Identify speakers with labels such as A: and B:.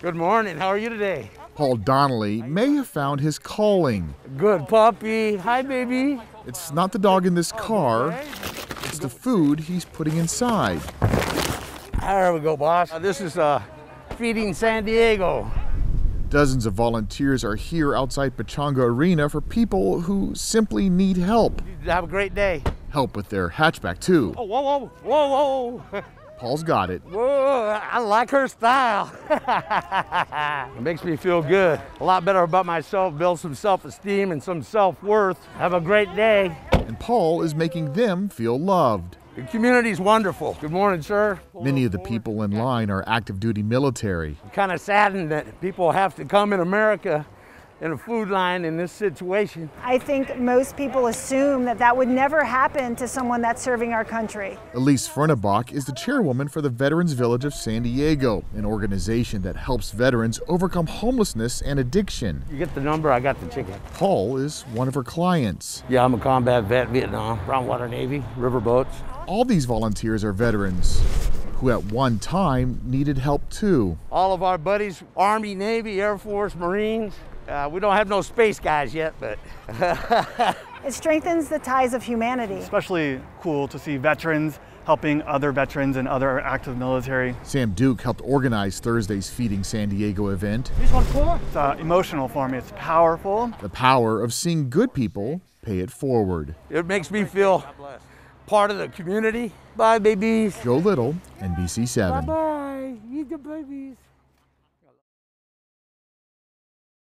A: Good morning. How are you today?
B: Paul Donnelly may have found his calling.
A: Good puppy. Hi, baby.
B: It's not the dog in this car, it's the food he's putting inside.
A: There we go, boss. Uh, this is uh, Feeding San Diego.
B: Dozens of volunteers are here outside Pechanga Arena for people who simply need help.
A: Have a great day.
B: Help with their hatchback, too.
A: Oh, whoa, whoa, whoa, whoa.
B: Paul's got it.
A: Whoa, I like her style. it makes me feel good. A lot better about myself, build some self-esteem and some self-worth. Have a great day.
B: And Paul is making them feel loved.
A: The community's wonderful. Good morning, sir.
B: Many of the people in line are active duty military.
A: I'm kind of saddened that people have to come in America in a food line in this situation.
C: I think most people assume that that would never happen to someone that's serving our country.
B: Elise Fernebach is the chairwoman for the Veterans Village of San Diego, an organization that helps veterans overcome homelessness and addiction.
A: You get the number, I got the ticket.
B: Paul is one of her clients.
A: Yeah, I'm a combat vet, Vietnam, Brown Water Navy, riverboats.
B: All these volunteers are veterans who at one time needed help too.
A: All of our buddies, Army, Navy, Air Force, Marines, uh, we don't have no space guys yet, but.
C: it strengthens the ties of humanity.
D: Especially cool to see veterans helping other veterans and other active military.
B: Sam Duke helped organize Thursday's Feeding San Diego event.
D: This one's cool. It's uh, emotional for me. It's powerful.
B: The power of seeing good people pay it forward.
A: It makes me feel part of the community. Bye, babies.
B: Joe Little, NBC7.
A: Bye bye. Eat the babies.